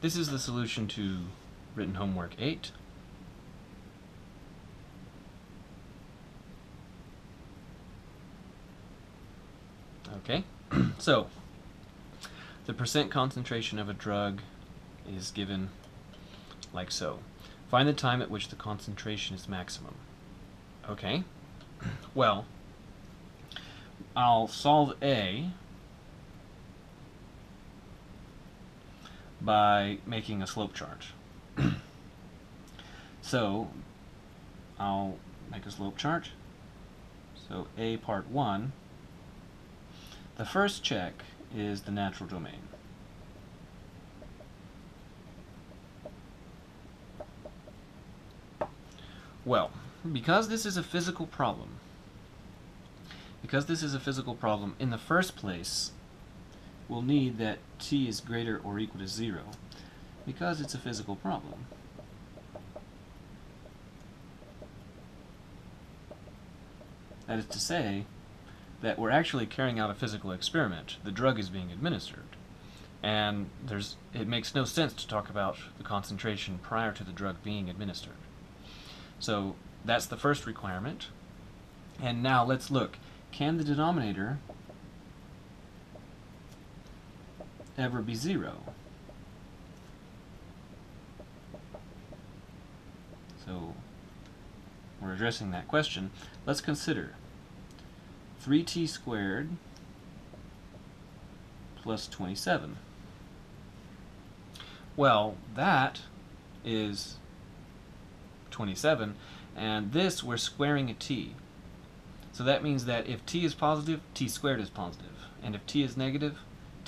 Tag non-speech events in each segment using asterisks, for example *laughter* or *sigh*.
this is the solution to written homework 8. Okay, *clears throat* so the percent concentration of a drug is given like so. Find the time at which the concentration is maximum. Okay, *clears throat* well, I'll solve A by making a slope chart. *clears throat* so I'll make a slope chart. So A part 1, the first check is the natural domain. Well, because this is a physical problem, because this is a physical problem, in the first place, we'll need that t is greater or equal to 0, because it's a physical problem. That is to say, that we're actually carrying out a physical experiment. The drug is being administered. And there's, it makes no sense to talk about the concentration prior to the drug being administered. So that's the first requirement. And now let's look. Can the denominator ever be zero? So we're addressing that question. Let's consider 3t squared plus 27. Well, that is 27, and this we're squaring a t. So that means that if t is positive, t squared is positive. And if t is negative,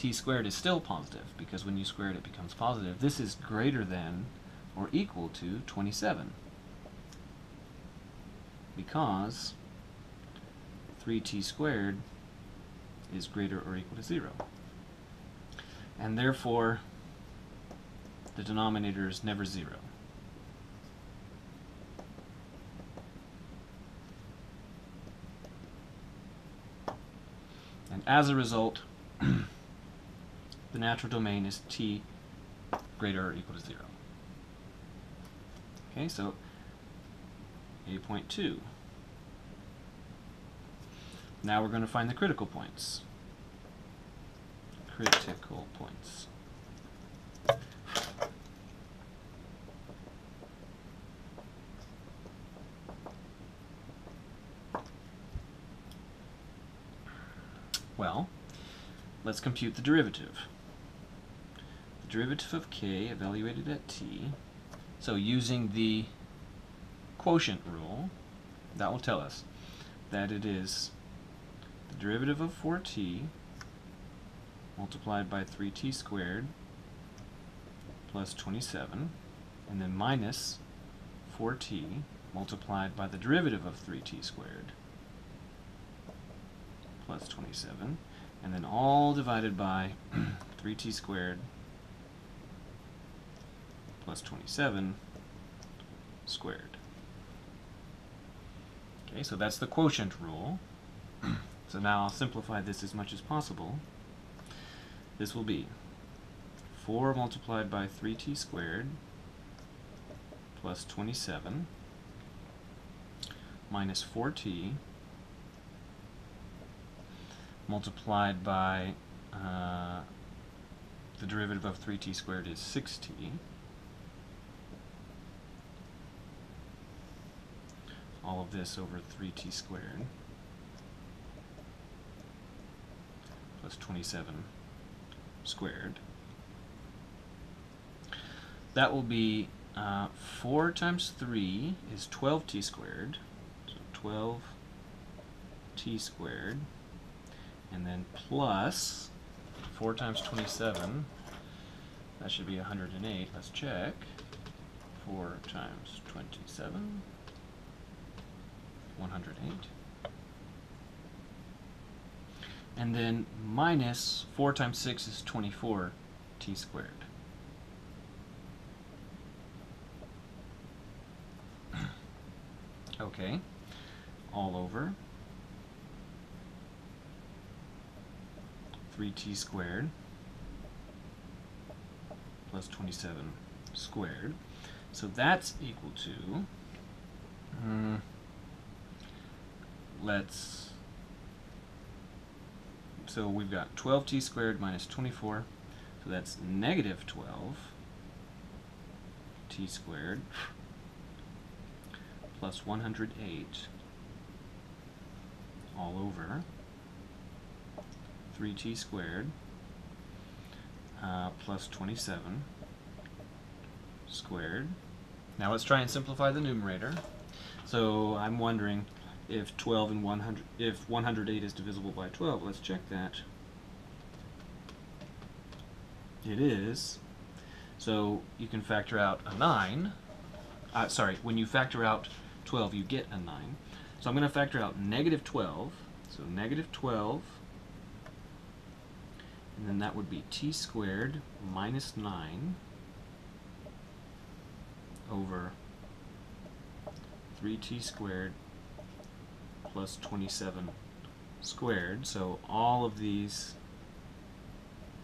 t squared is still positive, because when you square it, it becomes positive. This is greater than or equal to 27. Because 3t squared is greater or equal to 0. And therefore, the denominator is never 0. And as a result, *clears throat* the natural domain is t greater or equal to 0. Okay, so 8.2. Now we're going to find the critical points. Critical points. Well, let's compute the derivative. Derivative of k evaluated at t, so using the quotient rule, that will tell us that it is the derivative of 4t multiplied by 3t squared plus 27, and then minus 4t multiplied by the derivative of 3t squared plus 27, and then all divided by *clears throat* 3t squared plus 27 squared. Okay, so that's the quotient rule. *clears throat* so now I'll simplify this as much as possible. This will be 4 multiplied by 3t squared plus 27 minus 4t multiplied by uh, the derivative of 3t squared is 6t. All of this over 3t squared plus 27 squared. That will be uh, 4 times 3 is 12t squared. So 12t squared and then plus 4 times 27, that should be 108. Let's check. 4 times 27, 108. And then minus 4 times 6 is 24 t squared. *clears throat* okay, all over 3t squared plus 27 squared. So that's equal to, um, let's, so we've got 12t squared minus 24, so that's negative 12 t squared plus 108 all over 3t squared uh, plus 27 squared. Now let's try and simplify the numerator. So I'm wondering if 12 and 100, if 108 is divisible by 12. Let's check that. It is. So you can factor out a 9. Uh, sorry, when you factor out 12, you get a 9. So I'm going to factor out negative 12. So negative 12 and then that would be t squared minus 9 over 3t squared plus 27 squared. So all of these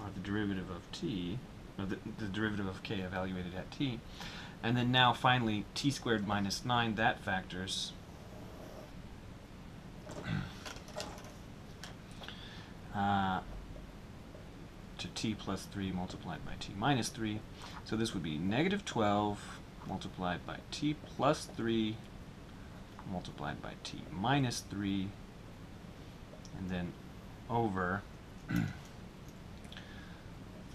are the derivative of t, or the, the derivative of k evaluated at t. And then now finally t squared minus 9, that factors *clears throat* uh, to t plus 3 multiplied by t minus 3. So this would be negative 12 multiplied by t plus 3 multiplied by t minus 3 and then over *clears throat*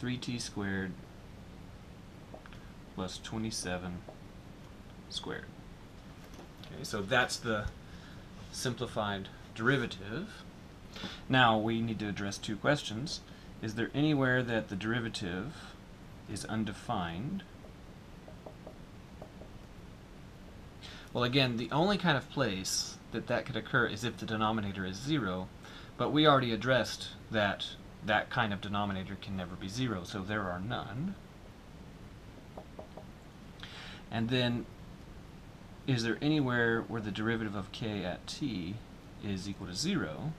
3t squared plus 27 squared. Okay, so that's the simplified derivative. Now we need to address two questions. Is there anywhere that the derivative is undefined? Well, again, the only kind of place that that could occur is if the denominator is 0, but we already addressed that that kind of denominator can never be 0, so there are none. And then, is there anywhere where the derivative of k at t is equal to 0?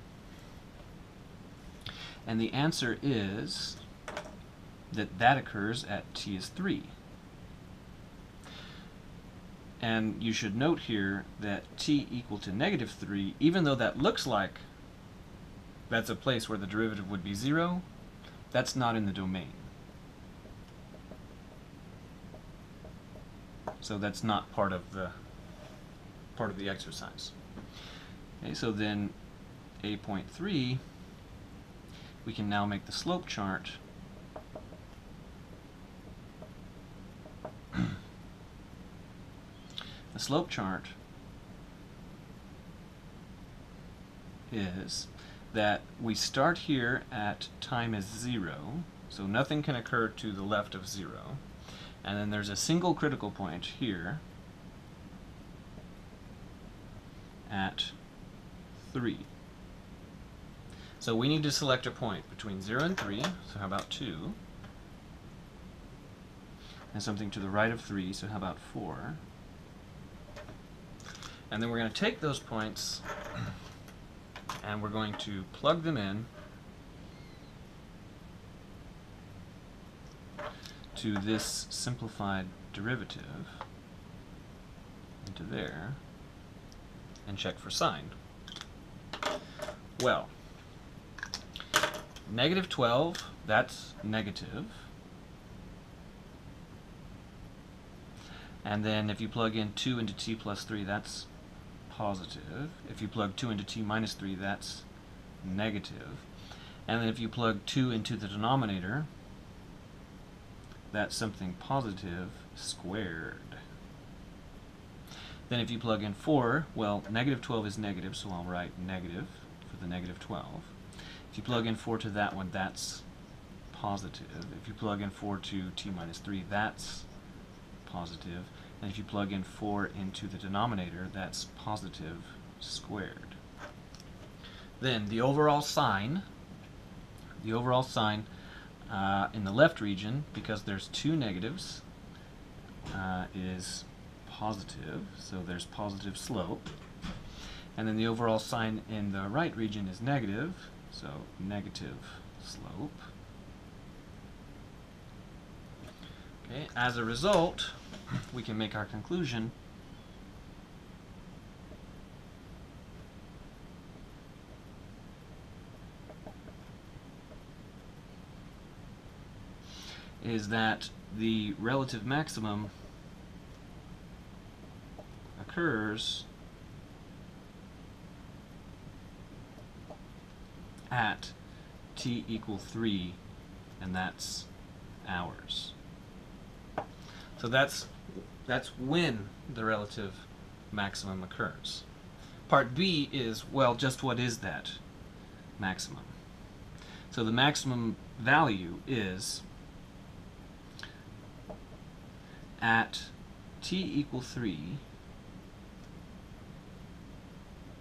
And the answer is that that occurs at t is 3. And you should note here that t equal to negative 3, even though that looks like that's a place where the derivative would be 0, that's not in the domain. So that's not part of the part of the exercise. Okay, so then a.3 we can now make the slope chart the slope chart is that we start here at time is zero so nothing can occur to the left of zero and then there's a single critical point here at 3 so we need to select a point between 0 and 3, so how about 2? And something to the right of 3, so how about 4? And then we're going to take those points and we're going to plug them in to this simplified derivative into there and check for sign. Well, Negative 12, that's negative. And then if you plug in 2 into t plus 3, that's positive. If you plug 2 into t minus 3, that's negative. And then if you plug 2 into the denominator, that's something positive squared. Then if you plug in 4, well, negative 12 is negative, so I'll write negative for the negative 12. If you plug in 4 to that one, that's positive. If you plug in 4 to t minus 3, that's positive. And if you plug in 4 into the denominator, that's positive squared. Then the overall sign, the overall sign uh, in the left region, because there's two negatives, uh, is positive, so there's positive slope. And then the overall sign in the right region is negative, so negative slope. Okay, as a result, we can make our conclusion is that the relative maximum occurs at t equal 3 and that's hours. So that's that's when the relative maximum occurs. Part B is well just what is that maximum? So the maximum value is at t equal 3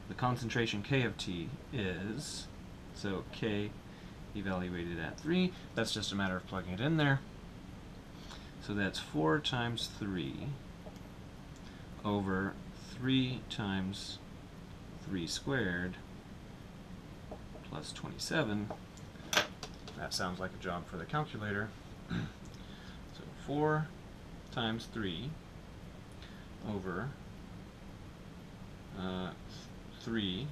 the concentration K of T is so K evaluated at 3. That's just a matter of plugging it in there. So that's 4 times 3 over 3 times 3 squared plus 27. That sounds like a job for the calculator. *clears throat* so 4 times 3 over uh, 3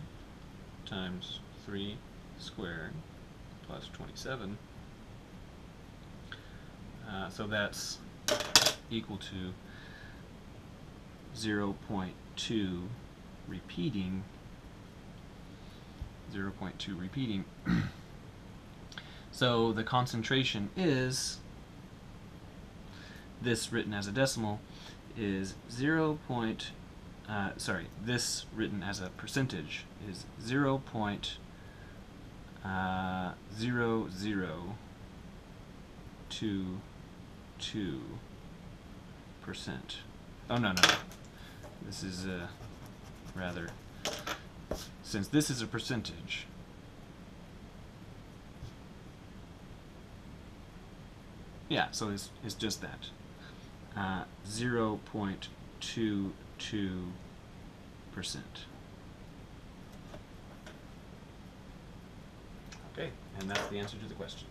times 3 squared plus 27. Uh, so that's equal to 0.2 repeating 0.2 repeating. *clears throat* so the concentration is this written as a decimal is 0. Point, uh, sorry, this written as a percentage is 0. Point, uh, 0, 0, 2, 2 percent. Oh no no, this is uh, rather since this is a percentage. Yeah, so it's, it's just that. Uh, 0.22%. Okay, and that's the answer to the question.